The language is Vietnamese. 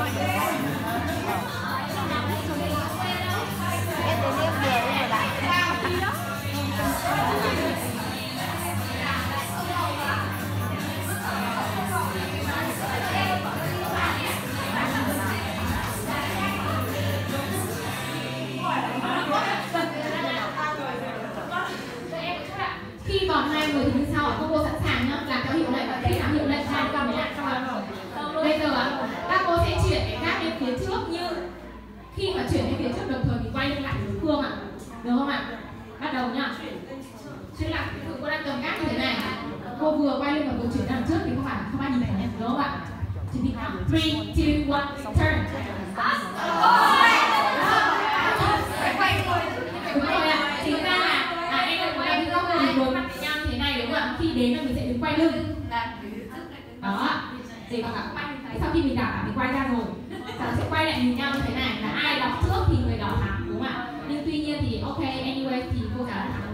khi vòng hai người thì như sau ạ cô sẵn sàng nhá làm theo hiệu lệnh và khi làm hiệu lệnh hai cầm lại trong ạ bây giờ ạ các cô sẽ chuyển cái gác lên phía trước như khi mà chuyển lên phía trước đồng thời thì quay lưng lại đối phương ạ. Được không ạ? Bắt đầu nhá. Chuyển lại, ví dụ cô đang cầm gác như thế này. Cô vừa quay lưng và vừa chuyển đằng trước thì không phải không ai nhìn thấy nhé đúng không ạ? Chuẩn bị nào three, two, one, turn. Đúng rồi ạ. Ra là em đang đối mặt với nhau thế này khi đến là mình sẽ đứng quay lưng. Đó. Thì các bạn sau khi mình đảo mình quay ra rồi. Sẽ quay lại nhìn nhau như thế Okay, anyway, T 不敢喊。